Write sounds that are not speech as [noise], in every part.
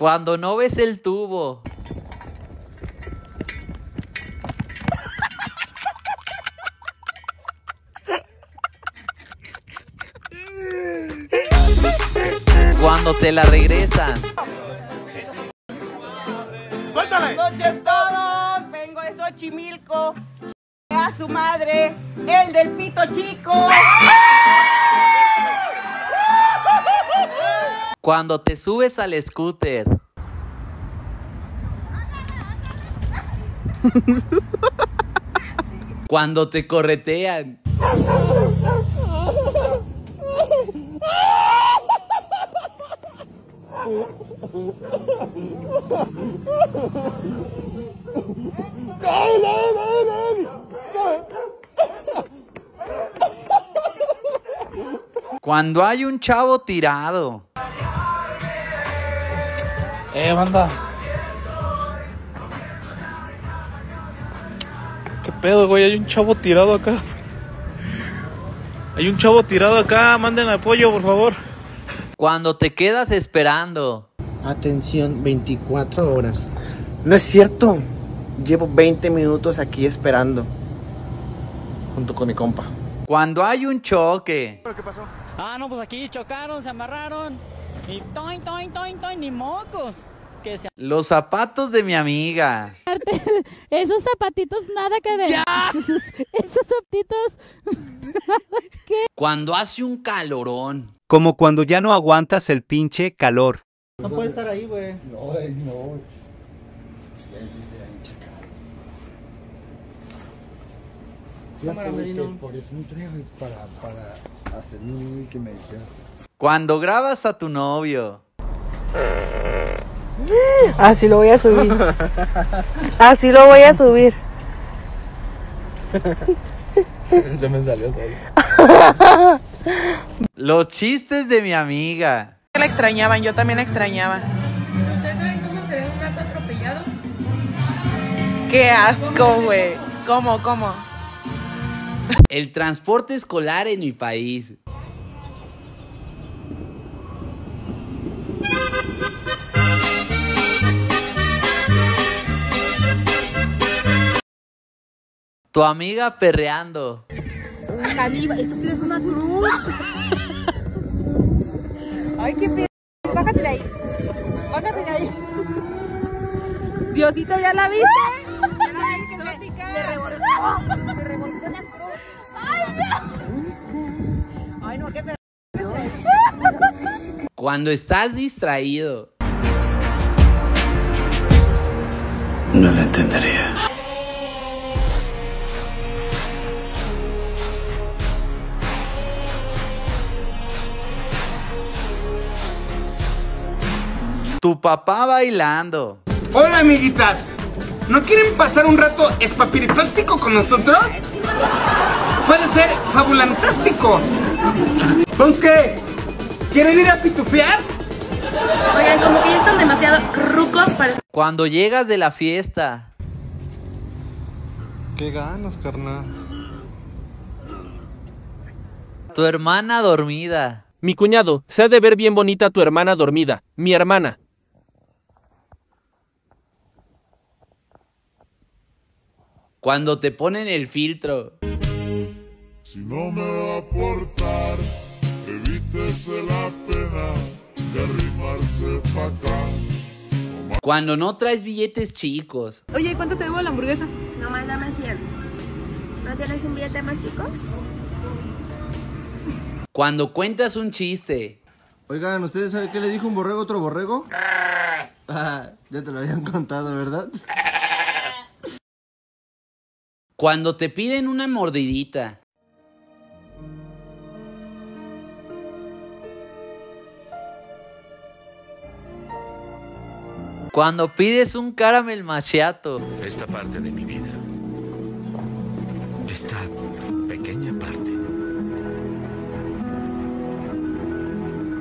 Cuando no ves el tubo. Cuando te la regresan. Buenas noches todos, vengo de Xochimilco. A su madre, el del pito chico. Cuando te subes al scooter. Cuando te corretean. Cuando hay un chavo tirado. Eh, banda. ¿Qué pedo, güey? Hay un chavo tirado acá. Hay un chavo tirado acá. Manden apoyo, por favor. Cuando te quedas esperando. Atención, 24 horas. No es cierto. Llevo 20 minutos aquí esperando. Junto con mi compa. Cuando hay un choque. ¿Qué pasó? Ah, no, pues aquí chocaron, se amarraron. Y toin, toin, toin, toin, ni mocos. Que se... Los zapatos de mi amiga. [laughs] Esos zapatitos nada que ver. [laughs] Esos zapatitos. [laughs] Cuando hace un calorón. Como cuando ya no aguantas el pinche calor. No puede estar ahí, güey. No, no. Cámara, Merino. Por eso entré, güey, para, para hacer un que me dijeras. Cuando grabas a tu novio. Así lo voy a subir. Así lo voy a subir. Se me salió solo. Los chistes de mi amiga. La extrañaban, yo también la extrañaba. ¿Ustedes saben cómo se ve un gato atropellado? Qué asco, güey. ¿Cómo, cómo? El transporte escolar en mi país. Tu amiga perreando. Caníbal, esto es una cruz. Ay, qué pedo. Bájate de ahí. Bájate de ahí. Diosito, ¿ya la viste? ¿Ya la viste? Se revolcó. Se revolcó la cruz. Ay, no. Ay, no, qué pedo. Cuando estás distraído. No lo entendería. Tu papá bailando. Hola, amiguitas. ¿No quieren pasar un rato espapiritástico con nosotros? Puede ser fabulantástico. Entonces, ¿qué? ¿Quieren ir a pitufear? Oigan, como que ya están demasiado rucos para Cuando llegas de la fiesta. Qué ganas, carnal. Tu hermana dormida. Mi cuñado, se ha de ver bien bonita tu hermana dormida. Mi hermana. Cuando te ponen el filtro. Si no me va a aportar, evítese la pena de arrimarse pa' acá. Cuando no traes billetes chicos. Oye, ¿cuánto te debo la hamburguesa? Nomás dame 100. ¿No tienes un billete más chico? Cuando cuentas un chiste. Oigan, ¿ustedes saben qué le dijo un borrego a otro borrego? Ah, ya te lo habían contado, ¿verdad? Cuando te piden una mordidita. Cuando pides un caramel machiato. Esta parte de mi vida. Esta pequeña parte.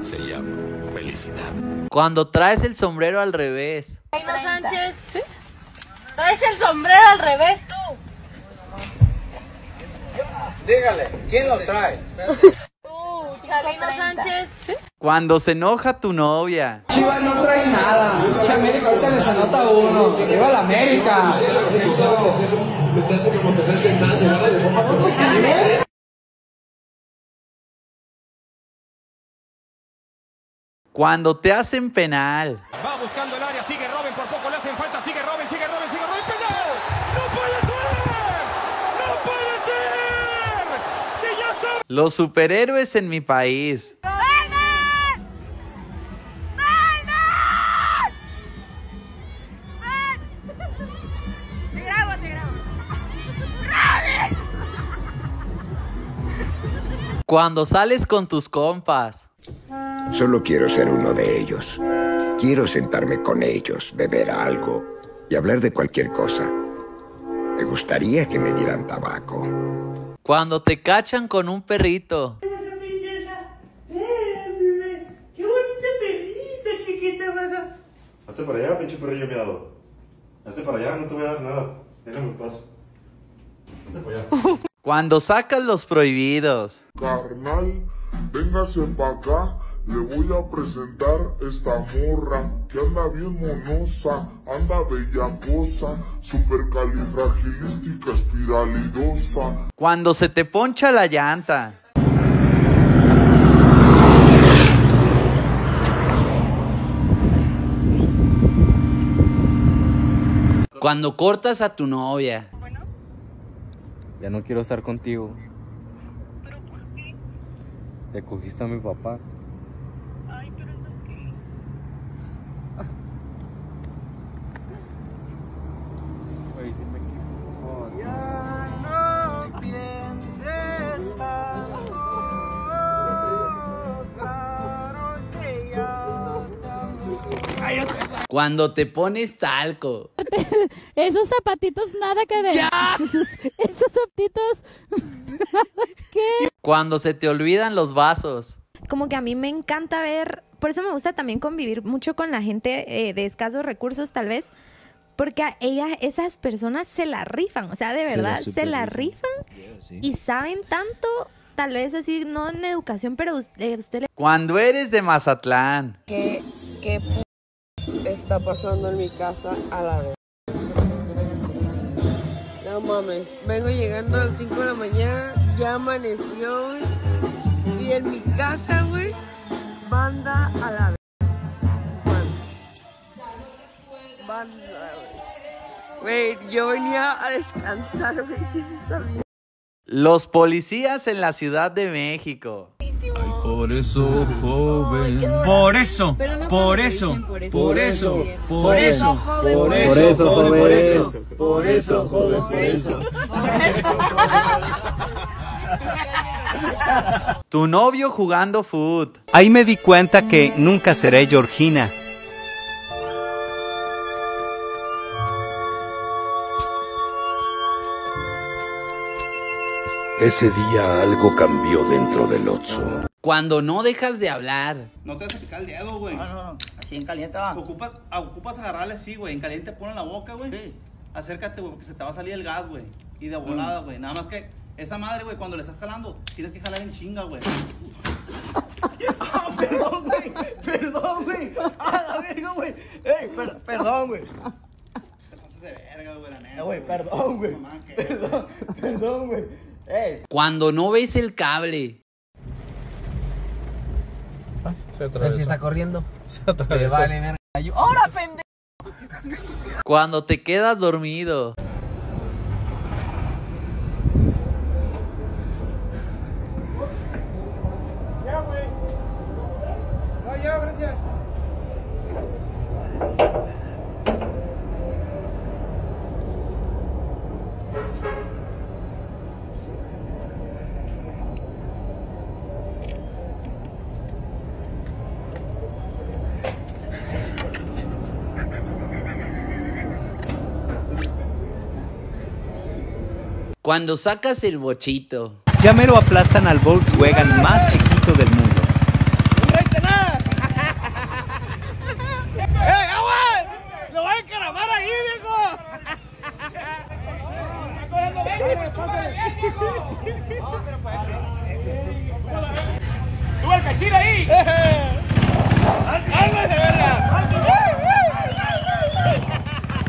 Se llama felicidad. Cuando traes el sombrero al revés. Sánchez. ¿Sí? Traes el sombrero al revés Dígale, ¿quién lo trae? Tú, Chavino Sánchez. ¿Sí? Cuando se enoja tu novia. Chivas no trae nada. se les anota uno. ¡Viva la América! Cuando te hacen penal. Va buscando el área, sigue Los superhéroes en mi país. Cuando sales con tus compas. Solo quiero ser uno de ellos. Quiero sentarme con ellos, beber algo y hablar de cualquier cosa. Me gustaría que me dieran tabaco. Cuando te cachan con un perrito. ¡Qué bonita perrita, chiquita, pasa! Hazte para allá, pinche perrillo miado. Hazte para allá, no te voy a dar nada. Déjame paso. Hazte para allá. Cuando sacas los prohibidos. Carnal, véngase pa' acá. Le voy a presentar esta morra que anda bien monosa, anda bellacosa, supercalifragilística espiralidosa. Cuando se te poncha la llanta. Cuando cortas a tu novia. Ya no quiero estar contigo. Te cogiste a mi papá. Cuando te pones talco. [laughs] Esos zapatitos nada que ver. [laughs] Esos zapatitos nada que Cuando se te olvidan los vasos. Como que a mí me encanta ver, por eso me gusta también convivir mucho con la gente eh, de escasos recursos tal vez, porque a ellas, esas personas se la rifan, o sea, de Se la verdad, se la rifan. rifan y saben tanto, tal vez así, no en educación, pero usted, usted le... Cuando eres de Mazatlán. ¿Qué, qué p está pasando en mi casa a la vez? No mames, vengo llegando a las 5 de la mañana, ya amaneció, güey. Y en mi casa, güey, banda a la vez. Banda. Banda, güey. Güey, yo venía a descansar, güey. [laughs] ¿Qué es esta? Los policías en la Ciudad de México. Por eso, joven. Por eso, por eso, por eso, por eso, por eso, por eso, por eso, joven, por eso. Tu novio jugando foot. Ahí me di cuenta que nunca seré Georgina. Ese día algo cambió dentro del Otso. Cuando no dejas de hablar. No te vas a picar el dedo, güey. No, no, así en caliente va. Ocupas, ocupas agarrarle así, güey. En caliente ponlo en la boca, güey. Sí. Acércate, güey, porque se te va a salir el gas, güey. Y de volada, güey. Nada más que esa madre, güey, cuando le estás jalando, tienes que jalar en chinga, güey. Ah, [laughs] perdón, güey. Perdón, güey. A la verga, güey. Ey, per- perdón, güey. de verga, güey, la neta. Eh, güey, perdón, güey. Perdón, perdón, güey. Ey. Cuando no ves el cable. Se Pero si está corriendo. [laughs] Se atravesó. vale verga. ¡Ahora, pendejo! Cuando te quedas dormido. Ya, güey. No, ya, Brenda. Cuando sacas el bochito. Ya mero aplastan al Volkswagen más chiquito del mundo. ¡Eh, agua! ¡Lo voy a encaramar ahí, viejo! ¡Sube el cachín ahí! ¡Álmate, verga!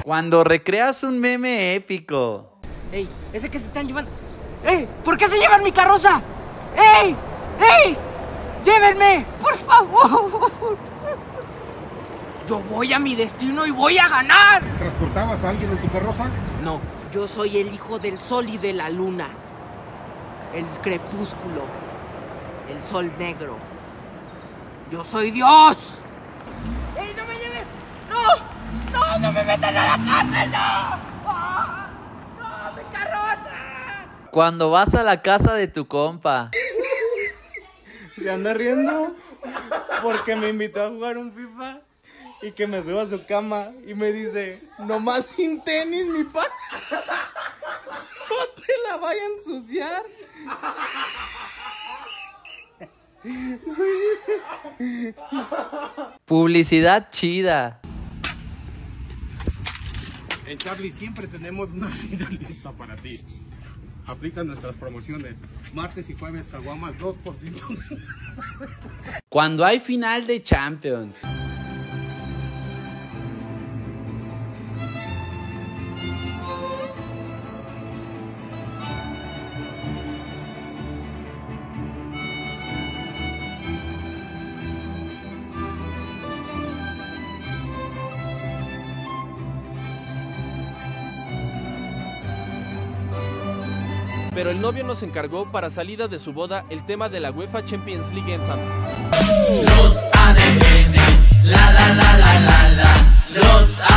Cuando recreas un meme épico. ¡Ey! ¡Ese que se están llevando! ¡Ey! ¿Por qué se llevan mi carroza? ¡Ey! ¡Ey! ¡Llévenme! ¡Por favor! Yo voy a mi destino y voy a ganar. ¿Transportabas a alguien en tu carroza? No, yo soy el hijo del sol y de la luna. El crepúsculo. El sol negro. Yo soy Dios. ¡Ey, no me lleves! ¡No! ¡No, no me metan a la cárcel! ¡No! ¡Ah! ¡No, mi carroza! Cuando vas a la casa de tu compa. Se anda riendo porque me invitó a jugar un FIFA y que me suba a su cama y me dice, nomás sin tenis, mi pa. [laughs] No te la vaya a ensuciar. [laughs] Publicidad chida. En Charlie siempre tenemos una vida lista para ti. Aplica nuestras promociones. Martes y jueves caguamas 2 por Cuando hay final de Champions. Pero el novio nos encargó para salida de su boda el tema de la UEFA Champions League Anthem. Los ADN, la la la la la la, los ADN,